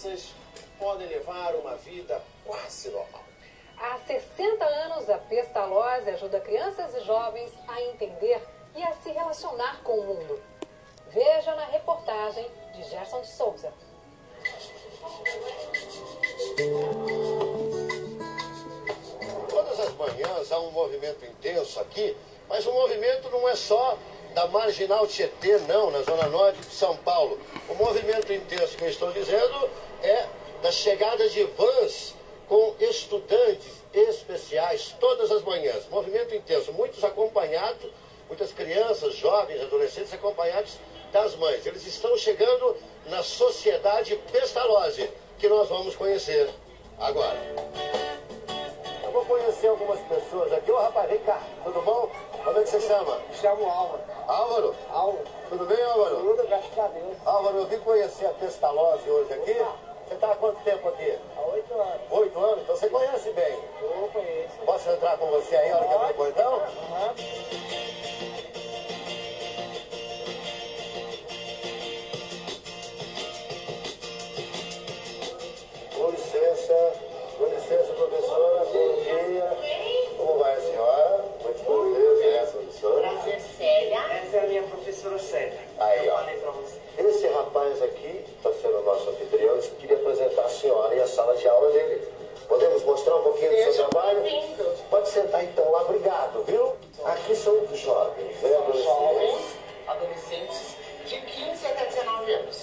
crianças podem levar uma vida quase normal. Há 60 anos, a Pestalozzi ajuda crianças e jovens a entender e a se relacionar com o mundo. Veja na reportagem de Gerson de Souza. Todas as manhãs há um movimento intenso aqui, mas o movimento não é só da Marginal Tietê, não, na Zona Norte de São Paulo. O movimento intenso que eu estou dizendo é da chegada de vans com estudantes especiais todas as manhãs. Movimento intenso, muitos acompanhados, muitas crianças, jovens, adolescentes acompanhados das mães. Eles estão chegando na Sociedade Pestalozzi, que nós vamos conhecer agora. Eu vou conhecer algumas pessoas aqui. Ô rapaz, vem cá, tudo bom? Como é que você chama? Me chamo Álvaro. Álvaro? Álvaro. Tudo bem, Álvaro? Tudo, graças a Deus. Álvaro, eu vim conhecer a Pestalozzi hoje aqui. Você está há quanto tempo aqui? Há oito anos. Oito anos? Então você conhece bem. Eu conheço. Posso entrar com você aí, a hora que abrir o portão? Aham.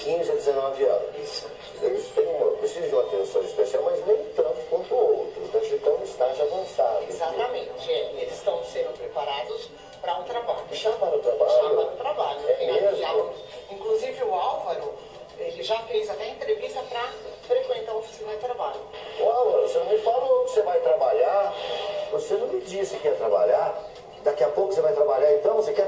15 a 19 anos. Eles têm uma, precisam de uma atenção especial, mas nem tanto quanto o outro. Então, eles estão em estágio avançado. Exatamente. é. Eles estão sendo preparados para um trabalho. Já para o trabalho? Já para o trabalho. É mesmo? Inclusive o Álvaro, ele já fez até entrevista para frequentar a oficina de trabalho. Ô, Álvaro, você não me falou que você vai trabalhar. Você não me disse que ia trabalhar. Daqui a pouco você vai trabalhar então? Você quer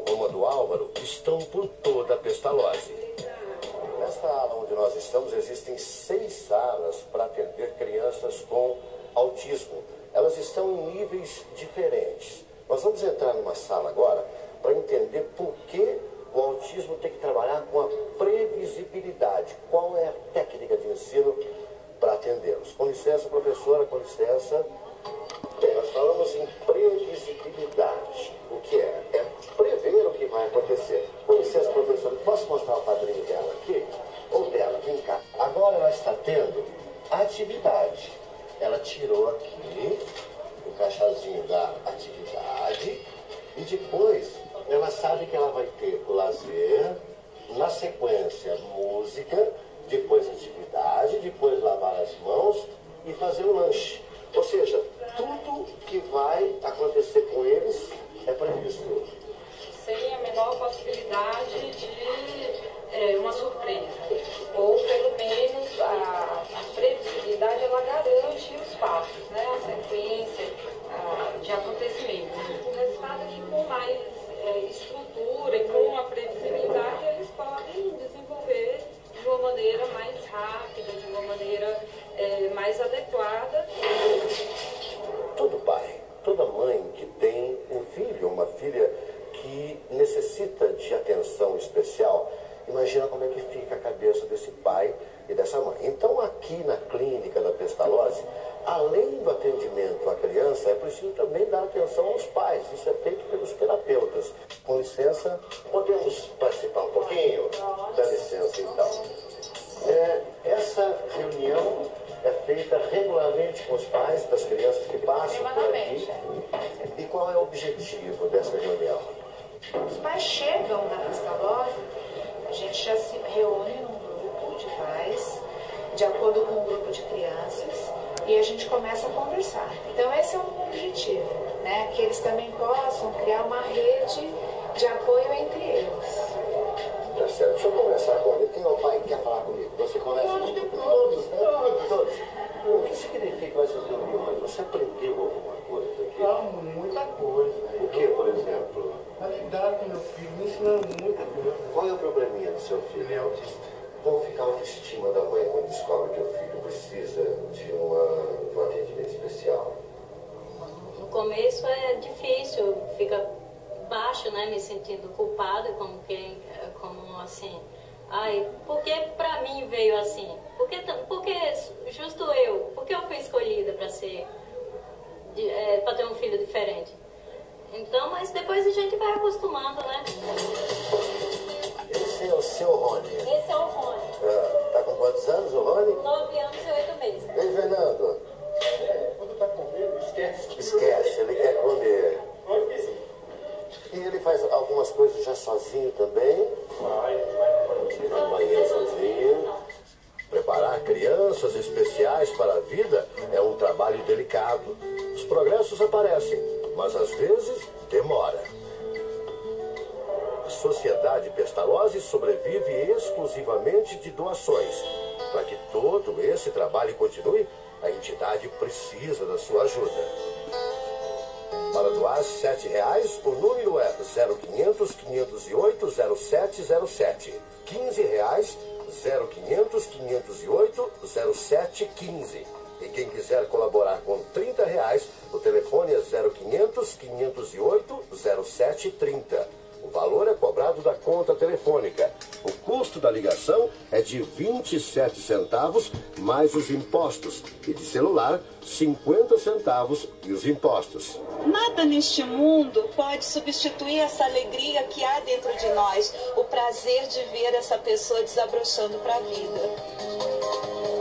como a do Álvaro, estão por toda a Pestalozzi. Nesta ala onde nós estamos, existem seis salas para atender crianças com autismo. Elas estão em níveis diferentes. Nós vamos entrar numa sala agora para entender por que o autismo tem que trabalhar com a previsibilidade. Qual é a técnica de ensino para atendê-los? Com licença, professora, com licença. Tirou aqui o cachazinho da atividade e depois ela sabe que ela vai ter o lazer, na sequência música, depois atividade, depois lavar as mãos e fazer o lanche. Ou seja, necessita de atenção especial, imagina como é que fica a cabeça desse pai e dessa mãe. Então, aqui na clínica da Pestalozzi, além do atendimento à criança, é preciso também dar atenção aos pais. Isso é feito pelos terapeutas. Com licença, podemos participar um pouquinho? Dá licença, então. É, essa reunião é feita regularmente com os pais das crianças que passam por aqui. E qual é o objetivo dessa reunião? Pais chegam na Pestalozzi, a gente já se reúne num grupo de pais, de acordo com um grupo de crianças, e a gente começa a conversar. Então esse é um objetivo, né? Que eles também possam criar uma rede de apoio entre eles. Tá certo, deixa eu conversar com ele. Tem um pai que quer falar comigo. Você conversa com todos, né? cuidar com meu filho, me ensinando muita coisa. Qual é o probleminha do seu filho? Ele é autista. Como fica a autoestima da mãe quando descobre que o filho precisa de, uma, de um atendimento especial? No começo é difícil, fica baixo, né, me sentindo culpada, como quem, como assim, ai, por que pra mim veio assim? Por que, por que justo eu? Por que eu fui escolhida para ser, é, eh, para ter um filho diferente? Então, mas depois a gente vai acostumando, né? Esse é o seu Rony. Esse é o Rony. Ah, tá com quantos anos o Rony? Nove anos e oito meses. Ei, Fernando. É, quando tá com medo, esquece. Esquece, ele quer comer. Pode que sim. E ele faz algumas coisas já sozinho também. Vai, vai, manhã sozinho. Preparar crianças especiais para a vida é um trabalho delicado. Os progressos aparecem, mas às vezes demora. A Sociedade Pestalozzi sobrevive exclusivamente de doações. Para que todo esse trabalho continue, a entidade precisa da sua ajuda. Para doar 7 reais, o número é 0500 508 0707. 15 reais, 0500 508 0715. E quem quiser colaborar com 30 reais, o telefone é 0500 508 0730. O valor é cobrado da conta telefônica. O custo da ligação é de 27 centavos mais os impostos. E de celular, 50 centavos e os impostos. Nada neste mundo pode substituir essa alegria que há dentro de nós, o prazer de ver essa pessoa desabrochando para a vida.